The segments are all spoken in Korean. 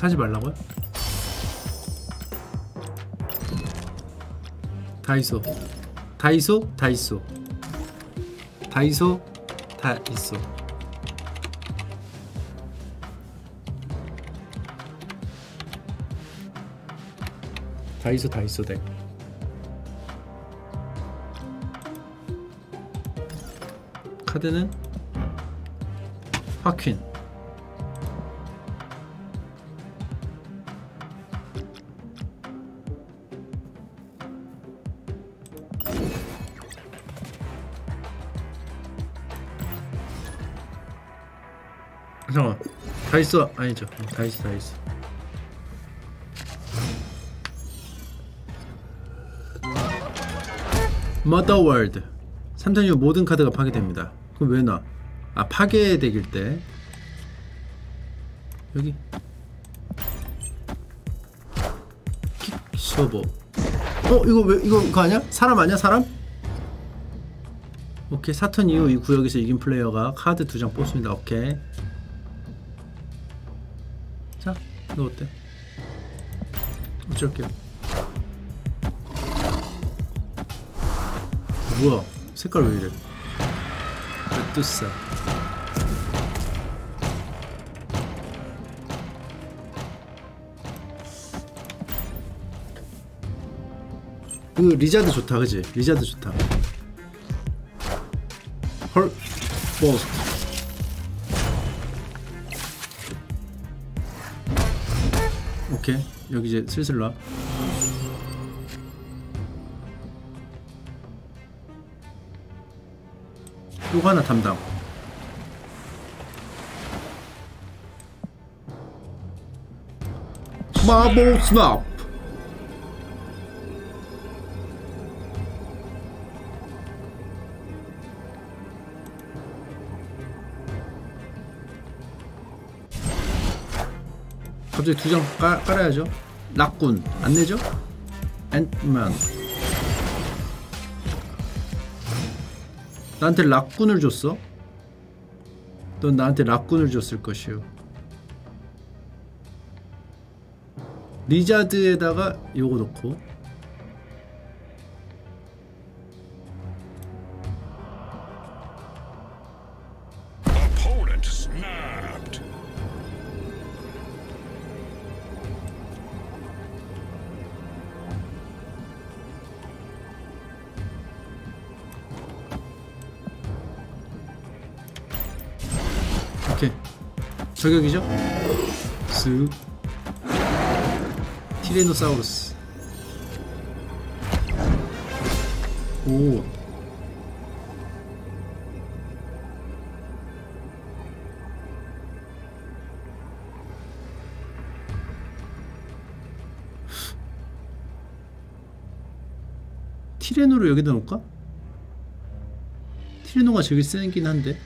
사지 말라고요? 다이소 다이소 다이소 다이소 다이소 다이소 다이소 덱 카드는? 화퀸 잠깐만. 다 있어. 아니죠. 다 있어 다 있어. 머더월드 3턴 이후 모든 카드가 파괴됩니다. 그럼 왜 놔? 아 파괴되길 때. 여기. 킥 서버. 어 이거 왜 이거 그거 아니야? 사람 아니야? 사람? 오케이 사턴 이후 이 구역에서 이긴 플레이어가 카드 두 장 뽑습니다. 오케이 자 이거 어때? 어쩔게요. 뭐야? 색깔 왜 이래? 레뚜사. 그 리자드 좋다 그지? 리자드 좋다. 헐 버스트 여기 이제 슬슬 놔. 요거 하나 담당. 마법 스납 갑자기 두 장 깔아야죠 락군 안 내죠? 앤트맨 나한테 락군을 줬어? 넌 나한테 락군을 줬을 것이오 리자드에다가 요거 넣고 저격이죠? 쓱 티레노사우루스 오 티레노를 여기다 놓을까? 티레노가 저기 쓰긴 한데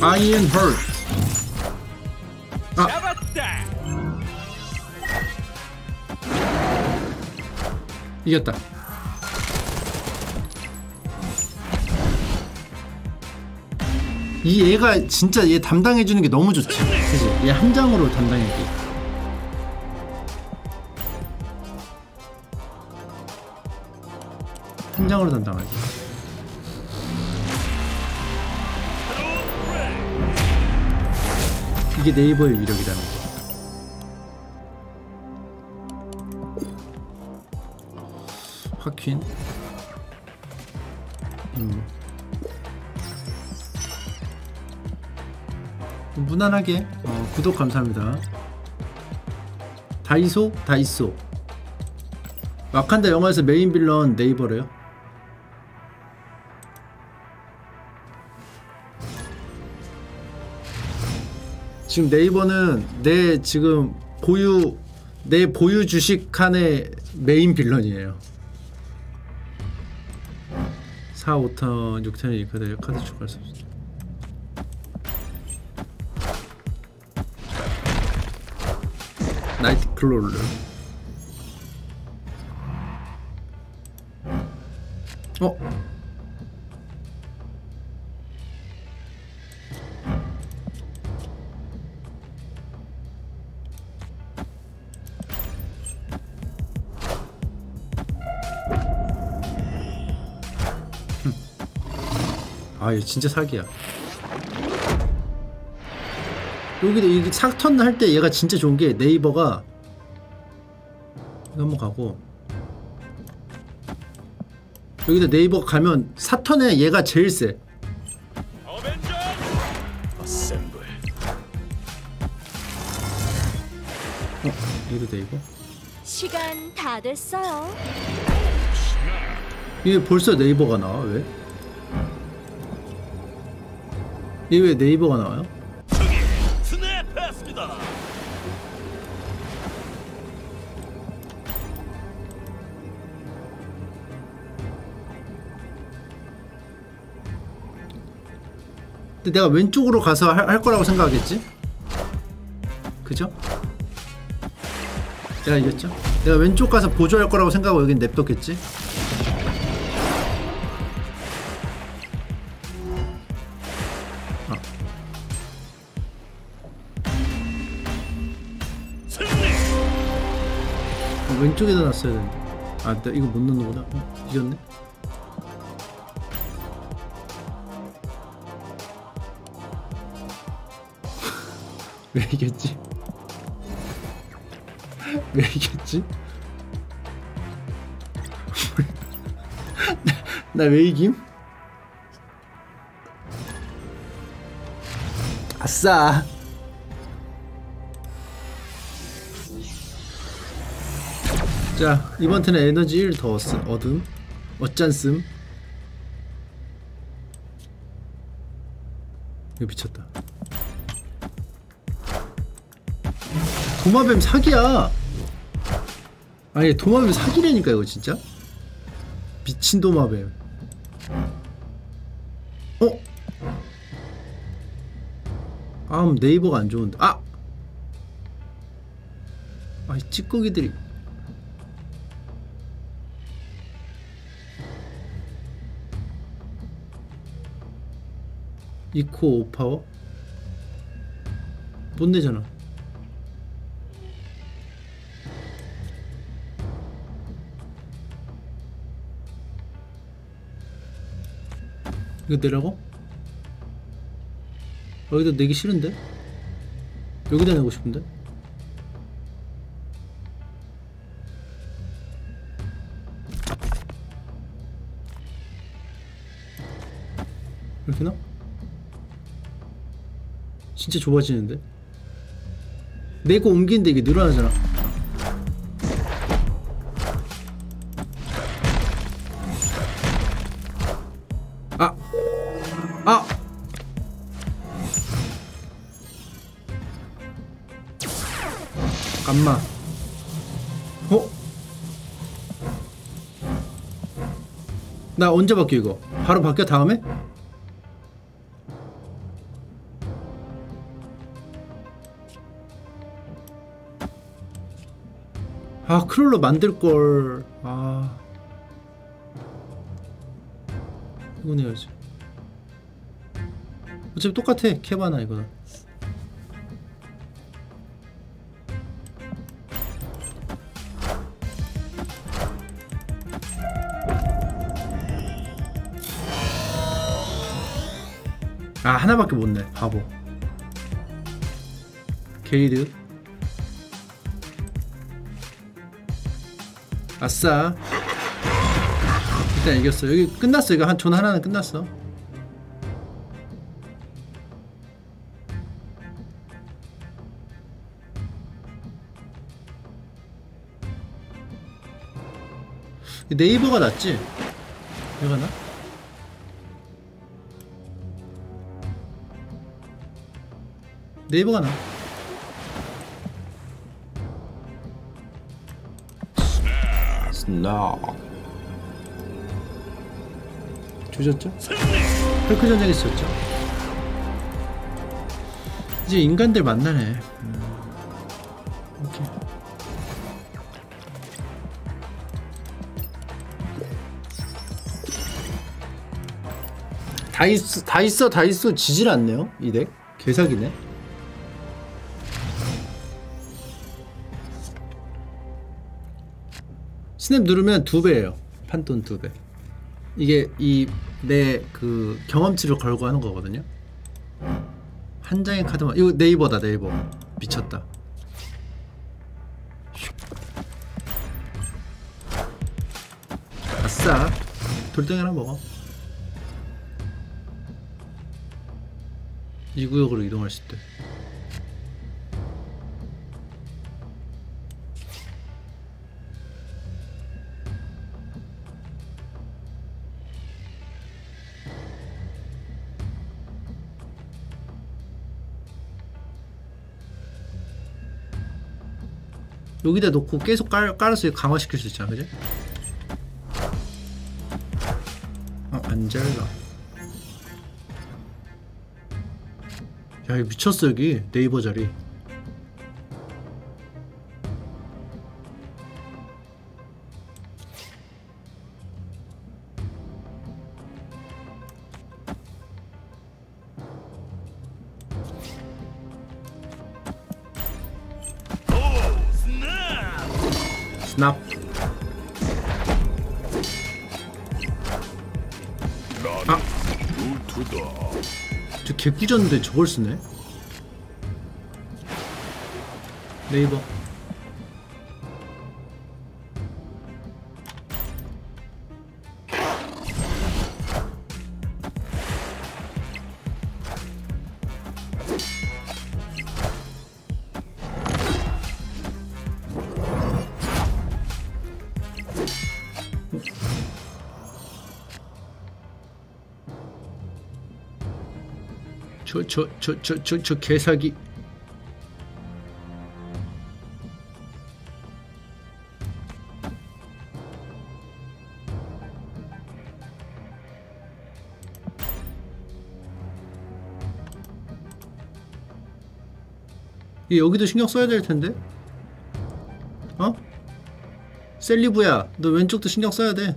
아이언 헐트 잡았다. 이겼다. 이 얘가 진짜 얘 담당해주는 게 너무 좋지. 그지? 얘 한 장으로 담당해주기 한 장으로 담당하기 이게 네이버의 위력이라는 거. 화퀸 음. 무난하게 어, 구독 감사합니다. 다이소? 다이소. 와칸다 영화에서 메인 빌런 네이버래요 지금 네이머는 내 지금 보유 내 보유 주식 칸의 메인 빌런이에요 4, 5턴, 6턴 이 카드 추가할 수 없어. 나이트 크롤러. 어? 아, 얘 진짜 사기야. 여기도 이게 사턴 할 때 얘가 진짜 좋은 게 네이버가 이거 한번 가고 여기다 네이버 가면 사턴에 얘가 제일 세. 어벤져. 어셈블. 어, 이거 네이버? 시간 다 됐어요. 이게 벌써 네이버가 나와 왜? 이게 왜 네이버가 나와요? 근데 내가 왼쪽으로 가서 할, 할 거라고 생각하겠지? 그죠? 내가 이겼죠? 내가 왼쪽 가서 보조할 거라고 생각하고 여긴 냅뒀겠지? 어, 왼쪽에다 놨어야 되는데 아, 나 이거 못 넣는구나 어, 이겼네 왜 이겼지? 왜 이겼지? 나 왜 이김? 아싸 자 이번 턴에 에너지 1 더 얻음. 어짠씀? 이거 미쳤다. 도마뱀 사기야. 아니 도마뱀 사기라니까 이거 진짜? 미친 도마뱀. 어? 아 네이버가 안 좋은데. 아! 아이 찌꺼기들이 이코 오파워? 못 내잖아. 이거 내라고? 여기다 내기 싫은데? 여기다 내고 싶은데? 이렇게 나? 진짜 좁아지는데? 내 거 옮기는데 이게 늘어나잖아. 아! 아! 잠깐만. 어? 나 언제 바뀌어 이거? 바로 바뀌어 다음에? 크롤러 만들 걸. 아 이건 해야지. 어차피 똑같아 캐바나 이거는. 아 하나밖에 못 내. 바보. 게이드. 아싸. 일단 이겼어 여기 끝났어. 이거 한 존 하나는 끝났어. 네이머가 낫지? 얘가 나? 네이버가 나 나? 승리. 헐크 전쟁에서 졌죠? 이제 인간들 만나네. 음. 다 있어, 다 있어, 다 있어. 지질 않네요. 이 덱. 개사기네. 스냅 누르면 두 배예요. 판돈 두 배. 이게 이 내 그 경험치를 걸고 하는 거거든요. 한 장의 카드만 이거 네이버다 네이버 미쳤다. 아싸 돌덩이 하나 먹어. 이 구역으로 이동할 수 있대. 여기다 놓고 계속 깔, 깔아서 강화시킬 수 있잖아 그지? 어 안젤라 야 이거 미쳤어 여기. 네이버 자리 저 개꾸졌는데 저걸 쓰네? 네이버 저저저 저 저 저 개사기. 이 여기도 신경 써야 될 텐데. 어? 셀리브야 너 왼쪽도 신경 써야 돼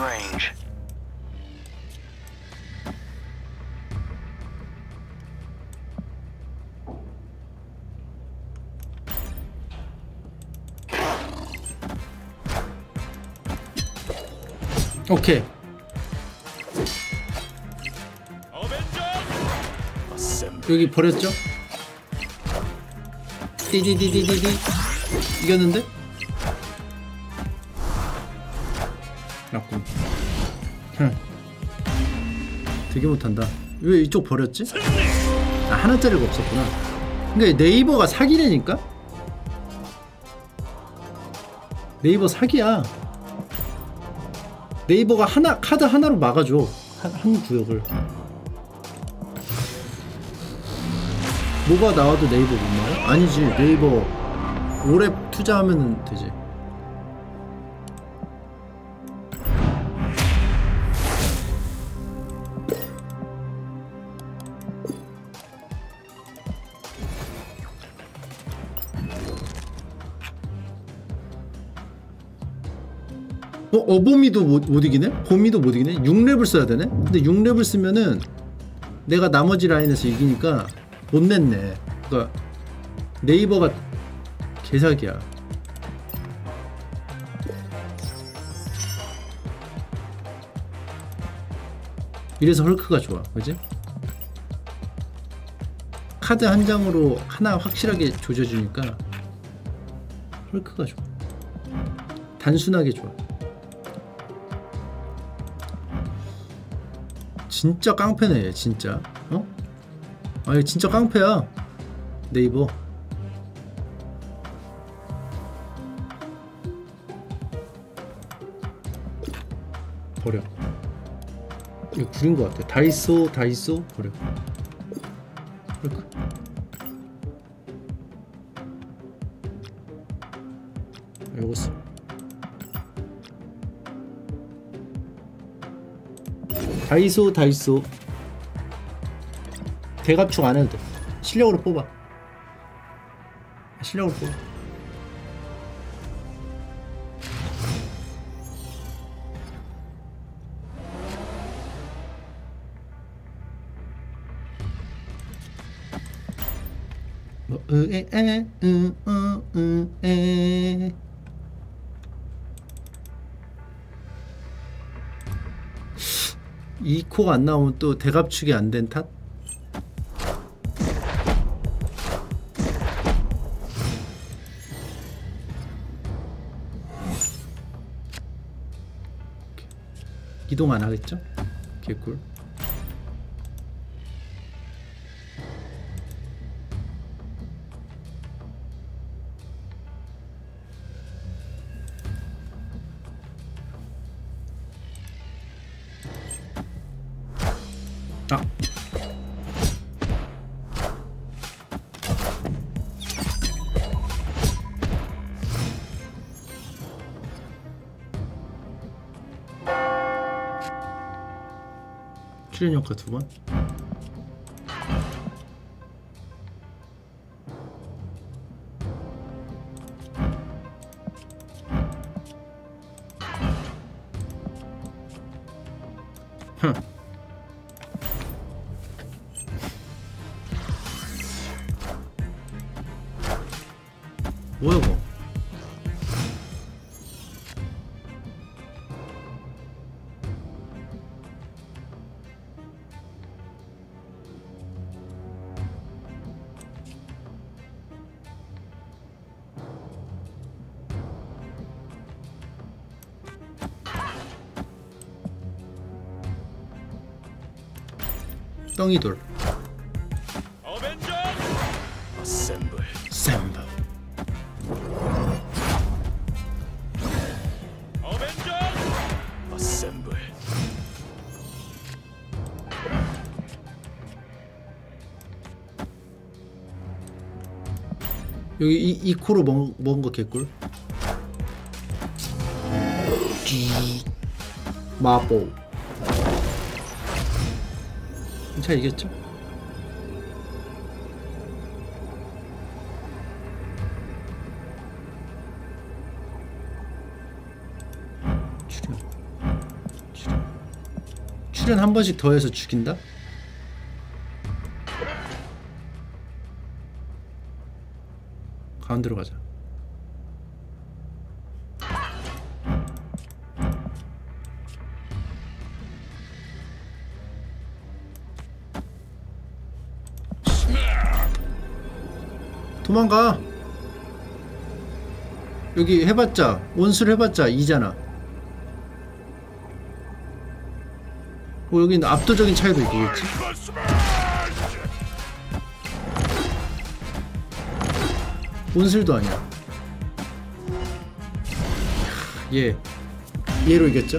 range. 오케이. 여기 버렸죠? 띠디디디디디 이겼는데? 되게 못한다. 왜 이쪽 버렸지? 아 하나짜리가 없었구나. 그러니까 네이버가 사기라니까? 네이버 사기야. 네이버가 하나 카드 하나로 막아줘. 한, 한 구역을. 뭐가 나와도 네이버 못 막아? 아니지. 네이버 오래 투자하면 되지 어 어보미도 못, 못 이기네? 보미도 못 이기네? 6렙을 써야 되네? 근데 6렙을 쓰면은 내가 나머지 라인에서 이기니까 못 냈네 그니까 네이버가 개사기야 이래서 헐크가 좋아 그지? 카드 한 장으로 하나 확실하게 조져주니까 헐크가 좋아 단순하게 좋아 진짜 깡패네 얘 진짜. 어? 아니 진짜 깡패야. 네이버. 버려. 이거 구린 것 같아. 다이소 다이소? 버려. 요 다이소 다이소. 대갑축 안 해도 돼. 실력으로 뽑아. 실력으로 뽑아. 뭐 으에 에으으으에 이 코가 안 나오면 또 대갑축이 안 된 탓? 이동 안 하겠죠? 개꿀. 출연 효과 두 번. 덩이돌. 여기 이, 이 코로 먹, 먹은 거 개꿀? 마 보자 이겼죠? 출연 출연 출연 한 번씩 더 해서 죽인다? 가운데로 가자 도망가. 여기 해봤자 원수를 해봤자 2잖아. 뭐 여기는 압도적인 차이도 있겠지. 온슬도 아니야. 얘 얘로 이겼죠?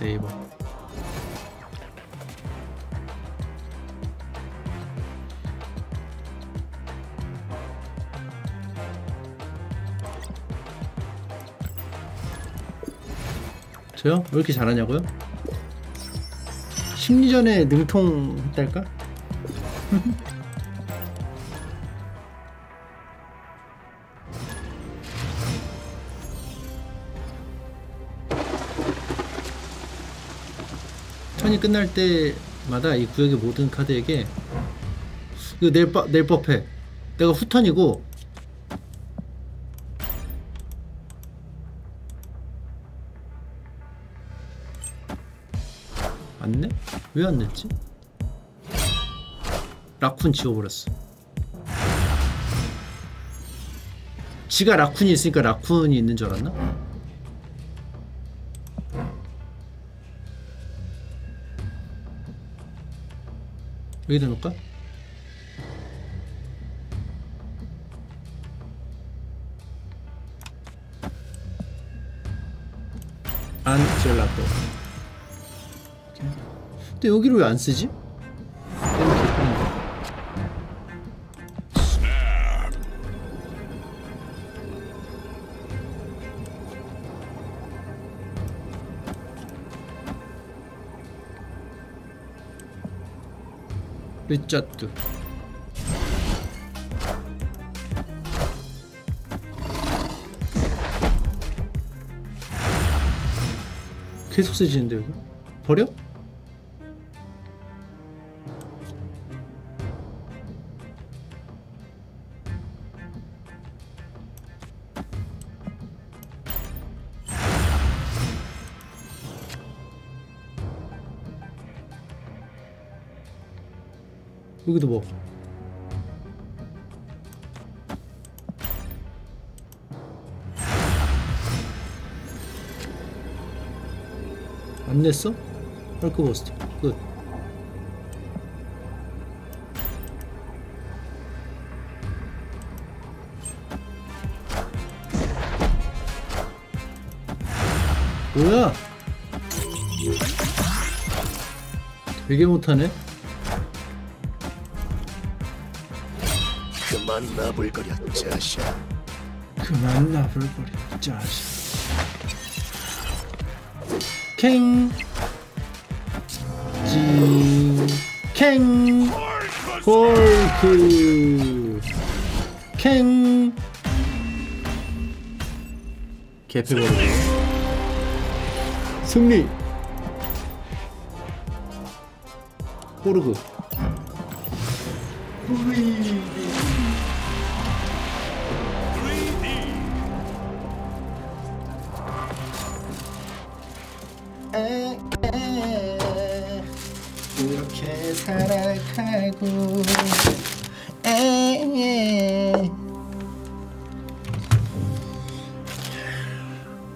네이버 저요? 왜 이렇게 잘하냐고요? 심리전에 능통 했달까? 끝날 때마다 이 구역의 모든 카드에게 이거 낼, 바, 낼 법해 내가 후턴이고 안 내? 왜 안 냈지? 라쿤 지워버렸어 지가 라쿤이 있으니까 라쿤이 있는 줄 알았나? 여기다 놓을까? 안 젤라또 근데 여기를 왜 안 쓰지? 르짜뚜 계속 쓰지는데 이거 버려? 여기도 뭐 안 냈어? 헐크버스터 끝 뭐야? 되게 못하네 그만 나불거려 자샤 그만 나불거려 자식 캥. 지, 캥. 홀크. 캥. 개패버리고 승리. 호르그. 3D 이렇게 살아가고 에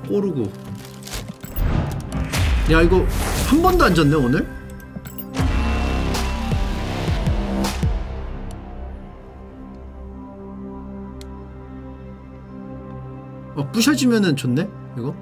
꼬르고. 야 이거 한 번도 안 졌네 오늘? 어 부셔지면은 좋네 이거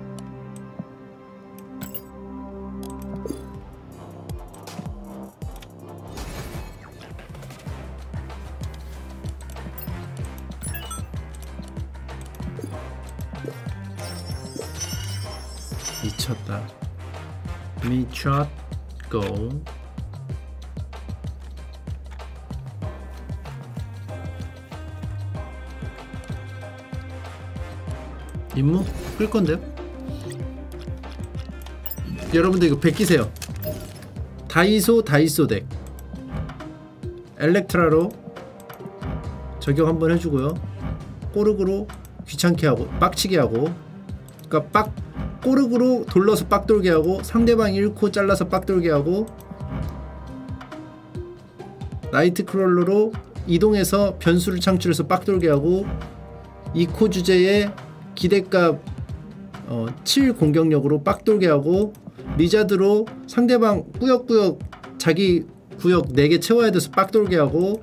미쳤고 임무? 끌 건데요? 여러분들 이거 베끼세요. 다이소 다이소 덱. 엘렉트라로 저격 한번 해주고요. 꼬르그로 귀찮게 하고 빡치게 하고. 그러니까 빡 코르그로 돌려서 빡돌게 하고 상대방 1코 잘라서 빡돌게 하고 나이트 크롤러로 이동해서 변수를 창출해서 빡돌게 하고 2코 주제에 기대값 어, 7 공격력으로 빡돌게 하고 리자드로 상대방 꾸역꾸역 자기 구역 4개 채워야 돼서 빡돌게 하고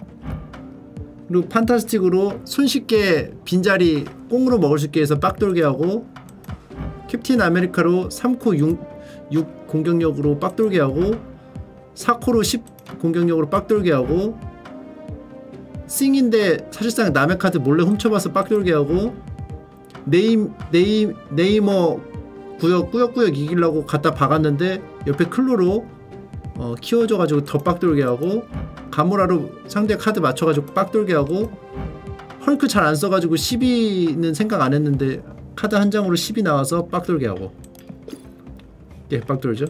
그리고 판타스틱으로 손쉽게 빈자리 꽁으로 먹을 수 있게 해서 빡돌게 하고 캡틴 아메리카로 3코 6, 6 공격력으로 빡돌게 하고 4코로 10 공격력으로 빡돌게 하고 싱인데 사실상 남의 카드 몰래 훔쳐봐서 빡돌게 하고 네임 네임 네이머 구역 꾸역꾸역 이기려고 갖다 박았는데 옆에 크롤러 어, 키워줘가지고 더 빡돌게 하고 가모라로 상대 카드 맞춰가지고 빡돌게 하고 헐크 잘 안 써가지고 12는 생각 안 했는데 카드 한 장으로 10이 나와서 빡돌게 하고. 예 빡돌죠